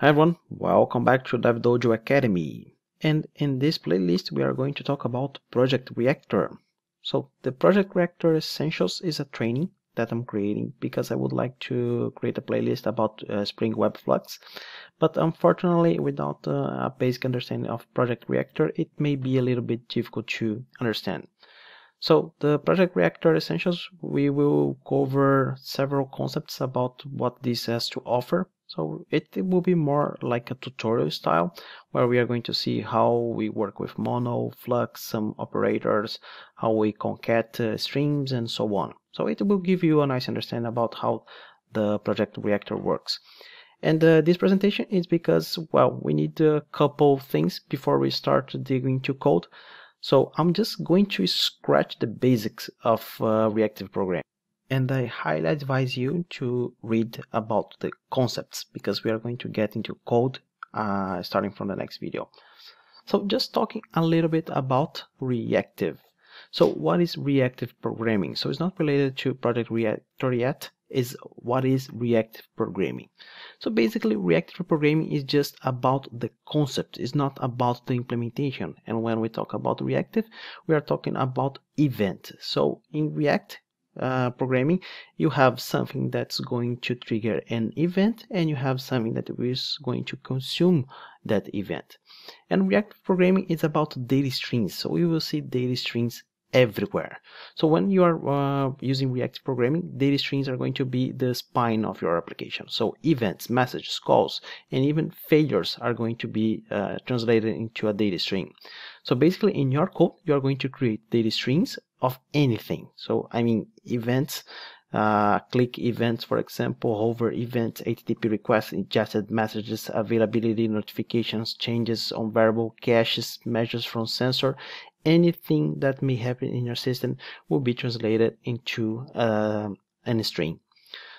Hi everyone, welcome back to DevDojo Academy. And in this playlist, we are going to talk about Project Reactor. So the Project Reactor Essentials is a training that I'm creating because I would like to create a playlist about uh, Spring Web Flux. But unfortunately, without uh, a basic understanding of Project Reactor, it may be a little bit difficult to understand. So the Project Reactor Essentials, we will cover several concepts about what this has to offer so it, it, will be more like a tutorial style where we are going to see how we work with mono, flux, some operators, how we concat uh, streams and so on. So it will give you a nice understanding about how the project reactor works. And uh, this presentation is because, well, we need a couple of things before we start digging into code. So I'm just going to scratch the basics of uh, reactive programming and I highly advise you to read about the concepts because we are going to get into code uh, starting from the next video. So just talking a little bit about reactive. So what is reactive programming? So it's not related to Project Reactor yet, is what is reactive programming. So basically reactive programming is just about the concept, it's not about the implementation. And when we talk about reactive, we are talking about event. So in React, uh, programming you have something that's going to trigger an event and you have something that is going to consume that event. And reactive programming is about data streams so we will see data streams everywhere. So when you are uh, using reactive programming data streams are going to be the spine of your application. So events messages calls and even failures are going to be uh, translated into a data stream so basically in your code you are going to create data streams of anything. So I mean events, uh, click events, for example, hover events, HTTP requests, ingested messages, availability notifications, changes on variable caches, measures from sensor, anything that may happen in your system will be translated into uh, an stream.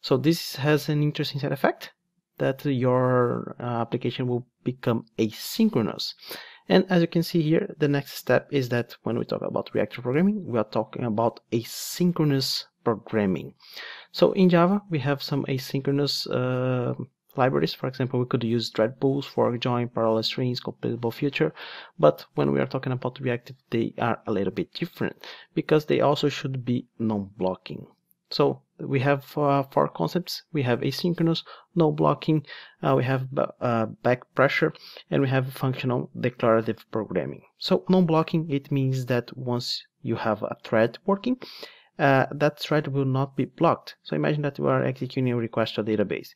So this has an interesting side effect that your uh, application will become asynchronous. And as you can see here, the next step is that when we talk about reactive programming, we are talking about asynchronous programming. So in Java, we have some asynchronous uh, libraries. For example, we could use thread pools, fork join, parallel streams, completable future. But when we are talking about reactive, they are a little bit different because they also should be non-blocking. So we have uh, four concepts. We have asynchronous, no blocking, uh, we have uh, back pressure, and we have functional declarative programming. So non-blocking, it means that once you have a thread working, uh, that thread will not be blocked. So imagine that you are executing a request to a database.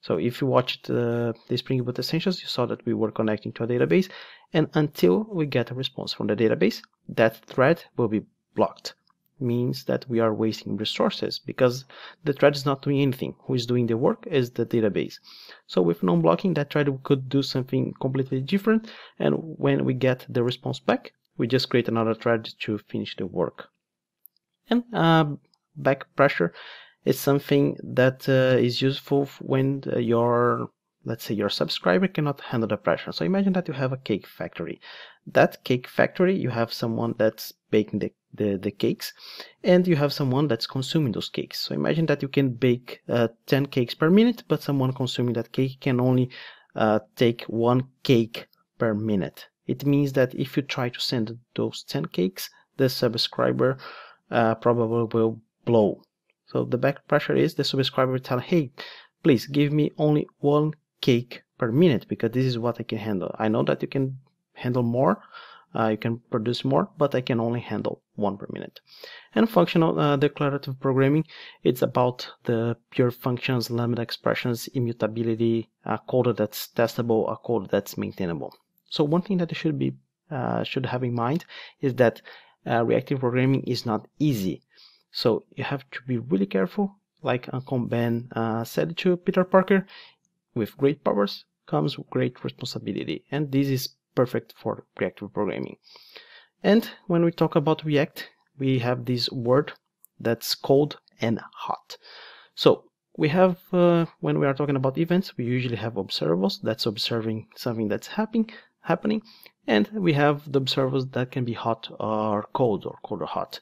So if you watched uh, the Spring Boot Essentials, you saw that we were connecting to a database, and until we get a response from the database, that thread will be blocked means that we are wasting resources because the thread is not doing anything. Who is doing the work is the database. So with non-blocking, that thread could do something completely different. And when we get the response back, we just create another thread to finish the work. And uh, back pressure is something that uh, is useful when your let's say your subscriber cannot handle the pressure. So imagine that you have a cake factory. That cake factory, you have someone that's baking the the, the cakes and you have someone that's consuming those cakes. So imagine that you can bake uh, 10 cakes per minute but someone consuming that cake can only uh, take one cake per minute. It means that if you try to send those 10 cakes the subscriber uh, probably will blow. So the back pressure is the subscriber tell hey please give me only one cake per minute because this is what I can handle. I know that you can handle more uh, you can produce more but I can only handle one per minute. And functional uh, declarative programming it's about the pure functions lambda expressions immutability a code that's testable a code that's maintainable. So one thing that you should be uh, should have in mind is that uh, reactive programming is not easy. So you have to be really careful like Uncle Ben uh, said to Peter Parker with great powers comes great responsibility. And this is perfect for reactive programming. And when we talk about React, we have this word that's cold and hot. So we have, uh, when we are talking about events, we usually have observables that's observing something that's happening, happening, and we have the observables that can be hot or cold or cold or hot.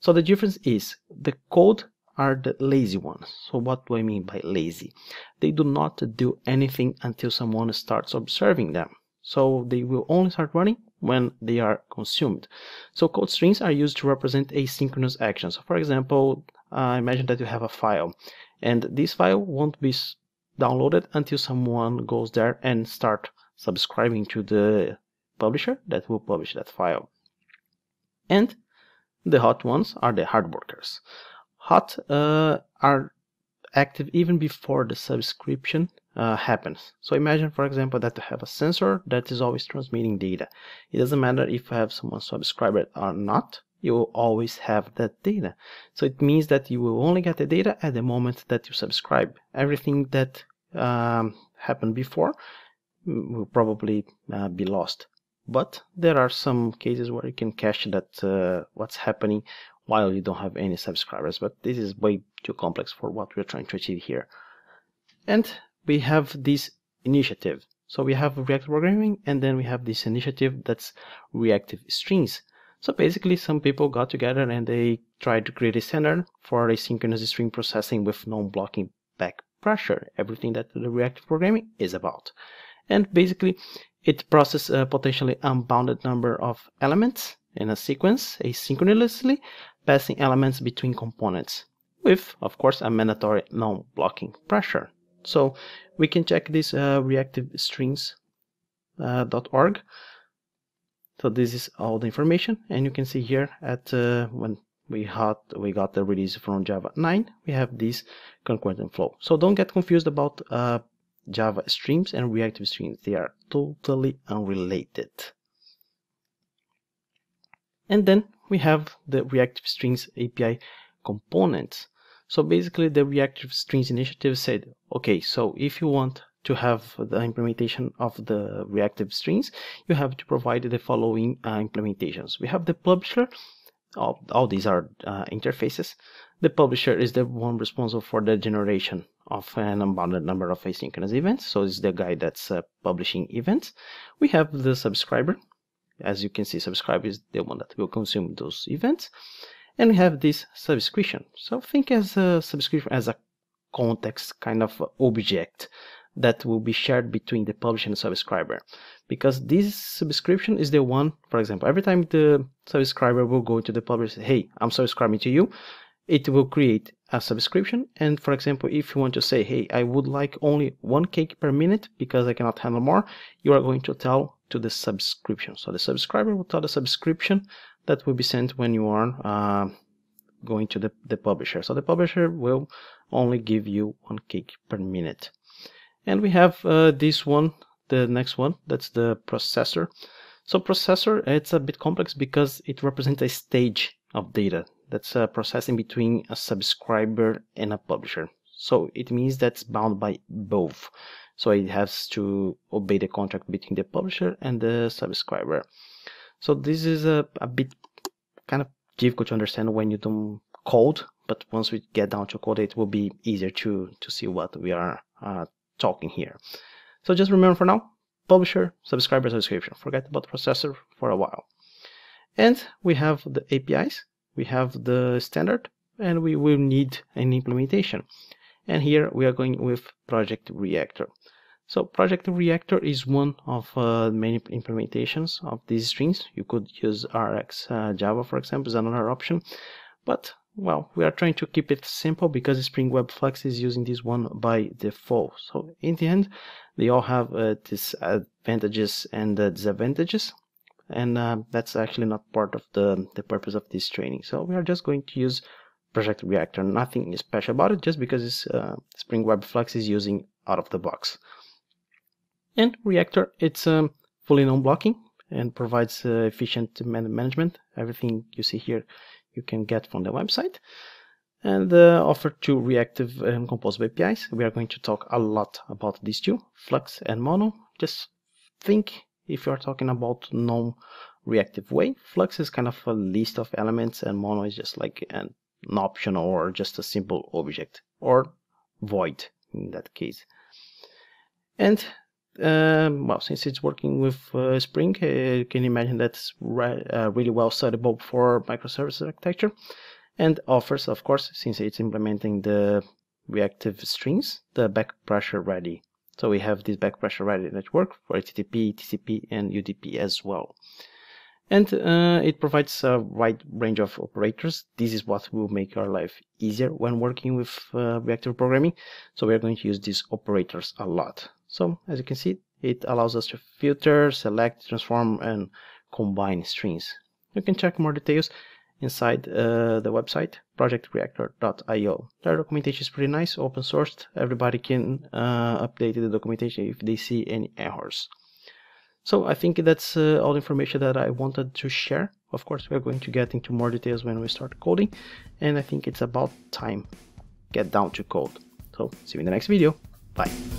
So the difference is the cold are the lazy ones. So what do I mean by lazy? They do not do anything until someone starts observing them. So they will only start running when they are consumed. So cold streams are used to represent asynchronous actions. So for example, uh, imagine that you have a file and this file won't be downloaded until someone goes there and start subscribing to the publisher that will publish that file. And the hot ones are the hard workers. Hot uh, are active even before the subscription uh, happens. So imagine, for example, that you have a sensor that is always transmitting data. It doesn't matter if you have someone subscribed or not, you will always have that data. So it means that you will only get the data at the moment that you subscribe. Everything that um, happened before will probably uh, be lost. But there are some cases where you can cache that uh, what's happening while you don't have any subscribers. But this is way too complex for what we're trying to achieve here. And we have this initiative. So we have reactive programming and then we have this initiative that's reactive streams. So basically some people got together and they tried to create a standard for asynchronous stream processing with non-blocking back pressure, everything that the reactive programming is about. And basically it processes a potentially unbounded number of elements in a sequence asynchronously, passing elements between components with, of course, a mandatory non-blocking pressure. So we can check this uh, reactive-streams.org. Uh, so this is all the information, and you can see here at uh, when we had we got the release from Java 9, we have this concurrent flow. So don't get confused about uh, Java streams and reactive streams. They are totally unrelated. And then we have the reactive streams API components. So basically the reactive streams initiative said, okay, so if you want to have the implementation of the reactive streams, you have to provide the following uh, implementations. We have the publisher, all, all these are uh, interfaces. The publisher is the one responsible for the generation of an unbounded number of asynchronous events. So it's the guy that's uh, publishing events. We have the subscriber. As you can see, subscriber is the one that will consume those events and we have this subscription. So think as a subscription as a context kind of object that will be shared between the publisher and subscriber because this subscription is the one for example every time the subscriber will go to the publisher hey i'm subscribing to you it will create a subscription and for example if you want to say hey i would like only one cake per minute because i cannot handle more you are going to tell to the subscription so the subscriber will tell the subscription that will be sent when you are uh, going to the, the publisher. So the publisher will only give you one cake per minute. And we have uh, this one, the next one, that's the processor. So processor, it's a bit complex because it represents a stage of data that's uh, processing between a subscriber and a publisher. So it means that's bound by both. So it has to obey the contract between the publisher and the subscriber. So this is a, a bit kind of difficult to understand when you don't code, but once we get down to code, it will be easier to, to see what we are uh, talking here. So just remember for now, publisher, subscriber, subscription. Forget about the processor for a while. And we have the APIs, we have the standard, and we will need an implementation. And here we are going with Project Reactor. So Project Reactor is one of uh, many implementations of these streams. You could use RX uh, Java, for example, is another option. But, well, we are trying to keep it simple because Spring Web Flux is using this one by default. So in the end, they all have uh, advantages and disadvantages. And uh, that's actually not part of the, the purpose of this training. So we are just going to use Project Reactor. Nothing special about it, just because uh, Spring Web Flux is using out of the box. And Reactor, it's um, fully non-blocking and provides uh, efficient man management. Everything you see here you can get from the website. And uh, offer two reactive and composable APIs. We are going to talk a lot about these two, Flux and Mono. Just think if you are talking about non-reactive way, Flux is kind of a list of elements and Mono is just like an, an option or just a simple object or void in that case. And um, well, since it's working with uh, Spring, uh, you can imagine that's re uh, really well suitable for microservices architecture. and offers, of course, since it's implementing the reactive streams, the back pressure ready. So we have this back pressure ready network for HTTP, TCP, and UDP as well. And uh, it provides a wide range of operators. This is what will make our life easier when working with uh, reactive programming. So we are going to use these operators a lot. So as you can see, it allows us to filter, select, transform, and combine streams. You can check more details inside uh, the website projectreactor.io. Their documentation is pretty nice, open sourced. Everybody can uh, update the documentation if they see any errors. So I think that's uh, all information that I wanted to share. Of course, we're going to get into more details when we start coding, and I think it's about time get down to code. So see you in the next video. Bye.